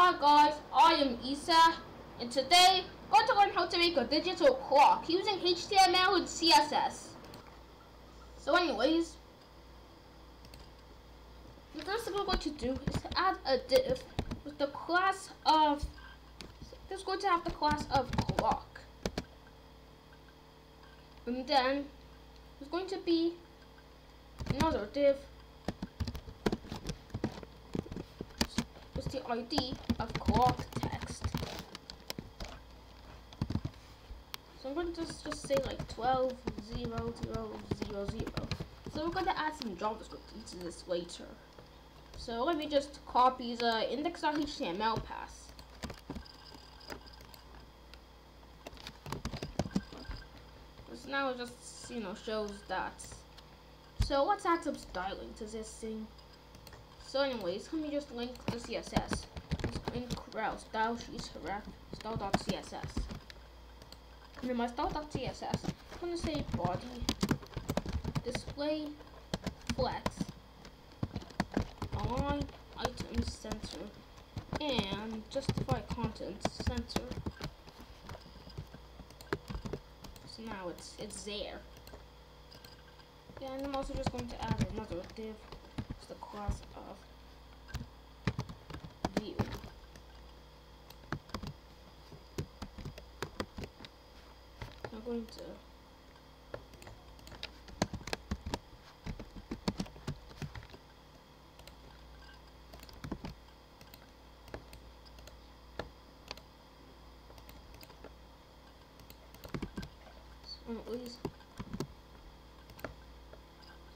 Hi guys, I am Isa, and today we're going to learn how to make a digital clock using HTML and CSS. So anyways, the first thing we're going to do is add a div with the class of, this is going to have the class of clock. And then there's going to be another div with the ID of clock text. So I'm going to just, just say like 12, 0, 0, 0, 0. So we're going to add some JavaScript into this later. So let me just copy the index.html pass. This now it just, you know, shows that. So let's add some styling to this thing. So anyways, let me just link the CSS. Just link rel style ref style.css. In my style.css, I'm gonna say body display flex align items center and justify content center. So now it's it's there. Yeah, and I'm also just going to add another div the class of view. To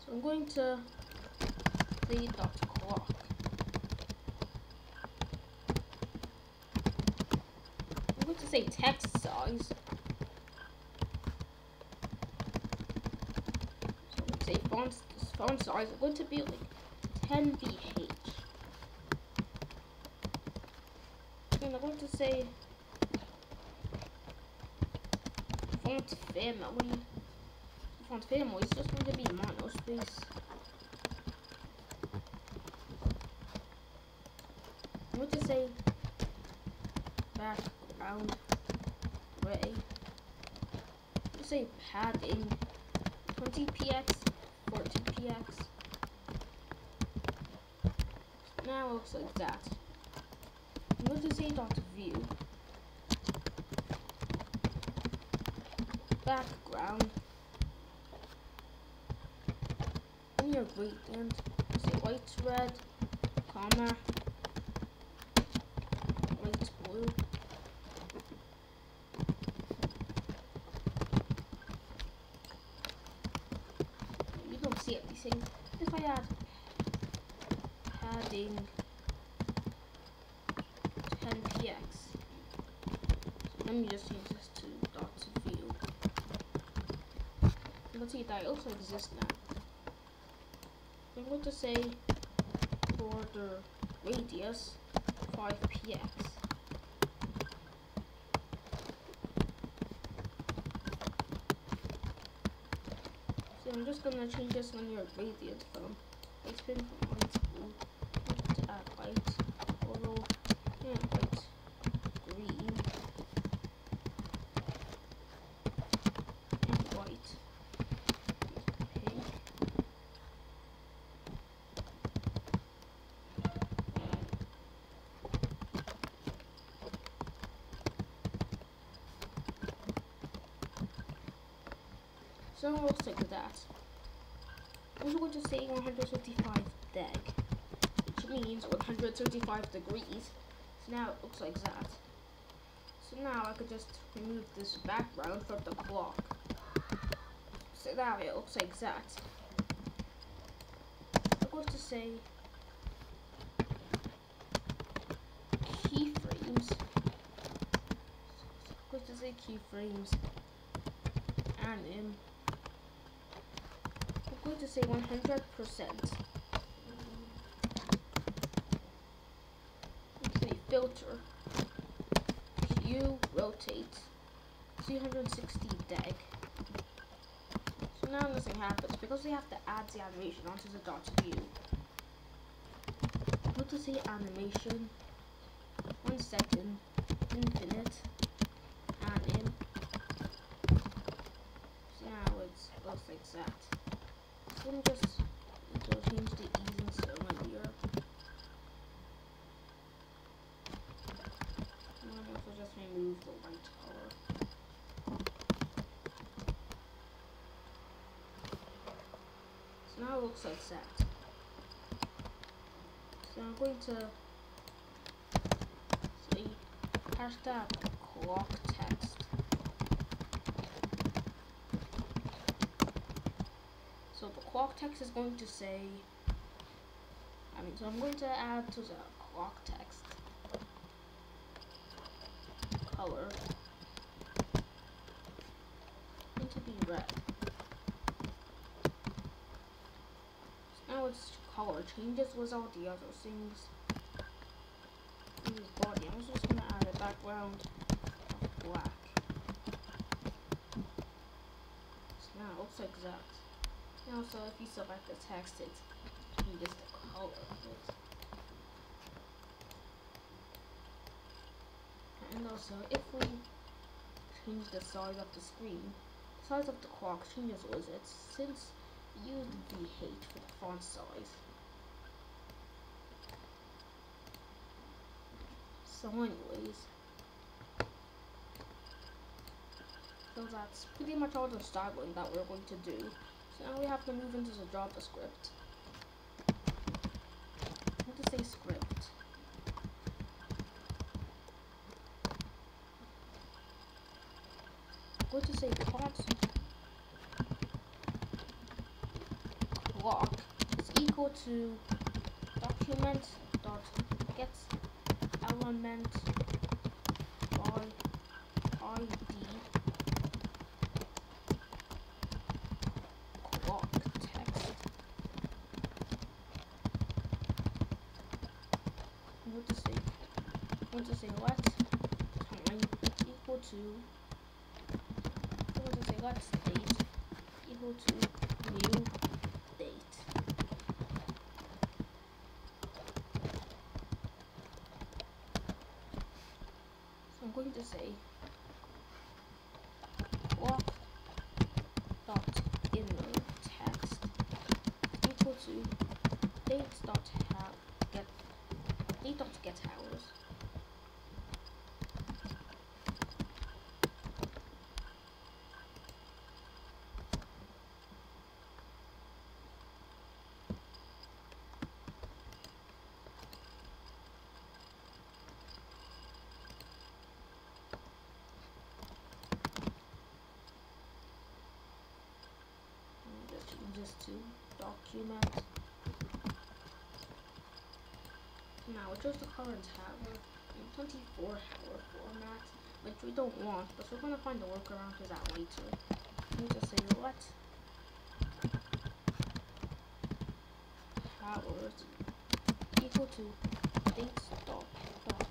so, I'm going to the dot clock. I'm going to say text size. Font, font size is going to be like 10 VH. And I'm going to say font family. Font family is just going to be monospace. what to say background gray. What say padding 20px, 40px. Now it looks like that. I'm going to say dot view background linear gradient. Say white, red, comma white, blue. You don't see everything. If I add padding 10px, let me just change this to dot view. Let's see that also exists now. I'm going to say border radius 5px. So I'm just gonna change this on your radius from it's been from white blue to add white, yellow, and white, green, and white, pink. So it looks like that. I'm going to say 135 deg, which means 135 degrees. So now it looks like that. So now I could just remove this background from the clock. So now it looks like that. I'm going to say keyframes. I'm going to say keyframes and in going to say 100%. Okay, filter. hue rotate. 360 deg. So now nothing happens because we have to add the animation onto the dot view. Go to say animation. one second, infinite, and in. So now it's looks like that. So here. And then also just remove the white color. So now it looks like that. So I'm going to say hashtag clock text. So the clock text is going to say, I mean, so I'm going to add to the clock text color going to be red. So now its color changes with all the other things. Body. I'm just gonna add a background of black. So now it looks like that. Also, if you select the text, it changes the color of it. And also, if we change the size of the screen, the size of the clock changes with it, since we used VH for the font size. So anyways, so that's pretty much all the styling that we're going to do. Now we have to move into the JavaScript. I want to say script. Going to say const clock is equal to document dot get element by id clock text. I'm going to say Going to say let time equal to I'm going to say let date equal to new date. So I'm going to say clock dot inner text equal to date dot have get date dot get hours. And to document. Now we chose the current hour in 24 hour format, which we don't want, but we're gonna find a workaround for that later. We just say what hours equal to dates dot dot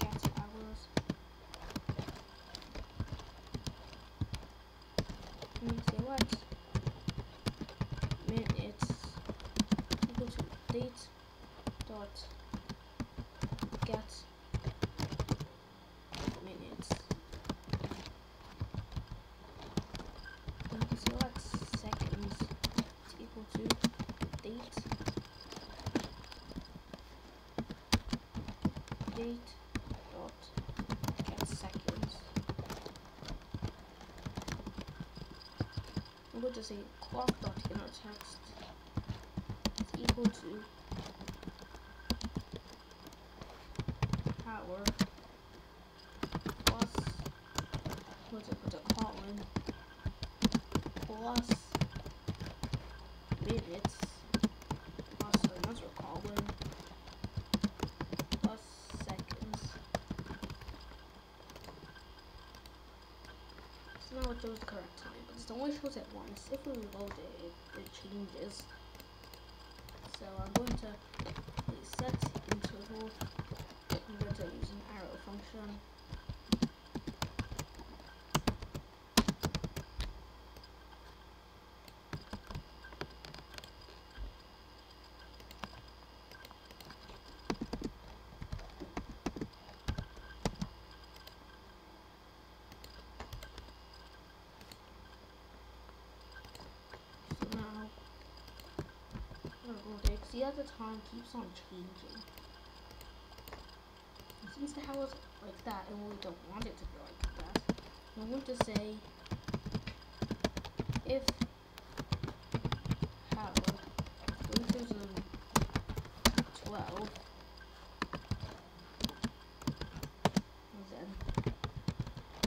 get hours. And we say let minutes equal to date dot get minutes. And we can select seconds is equal to date date dot get seconds. I'm going to say clock dot inner text is equal to hour plus what's it a colon plus minutes plus another colon plus seconds. So now it shows the correct time, but it only shows it once. If we reload it, it, it changes. So I'm going to reset interval. I'm going to use an arrow function. That the time keeps on changing. And since the house like that and we don't want it to be like that, I'm going to say if Howard 2012 then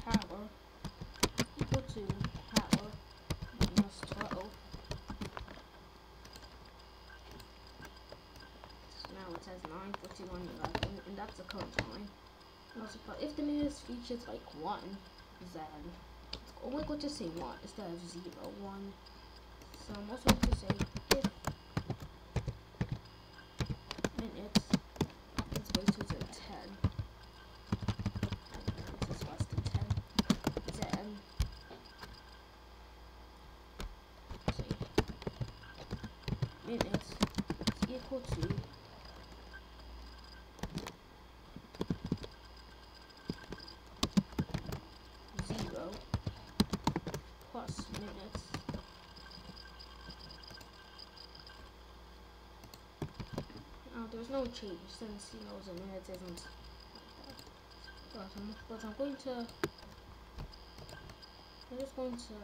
power equal to power minus 12 so now it says 9:41 11 and that's the current time also, but if the features like 1 then oh my god, just say 1 instead of 0, 1. So I'm also going to say if minutes is equal to 10. This is less than 10. Then say minutes is equal to plus minutes. Oh, there's no change since he knows minutes isn't But I'm, but I'm going to. I'm just going to say.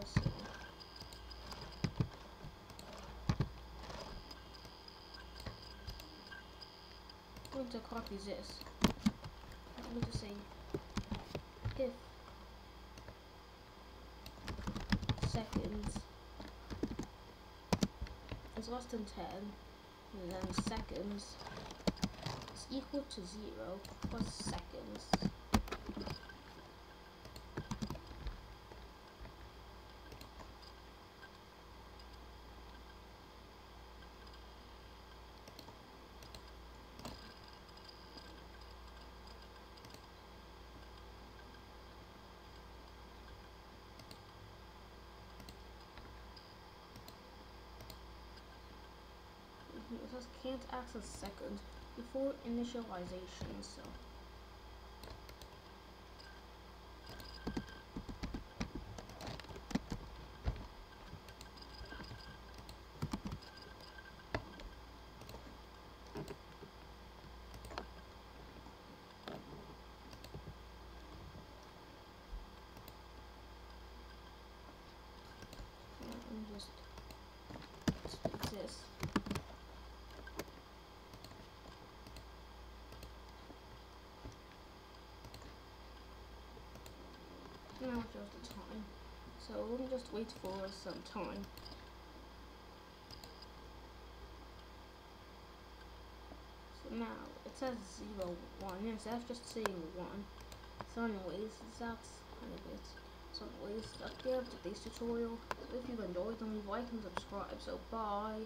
I'm going to copy this. I'm going to say if seconds. Is less than 10 and then seconds. Is equal to 0 plus seconds it says can't access second before initialization so just this now shows the time. So we'll just wait for some time. So now it says 0, 1, instead of just saying 1. So anyways, that's kind of it. So anyways, that's the end of today's tutorial. So if you've enjoyed, then leave a like and subscribe. So bye.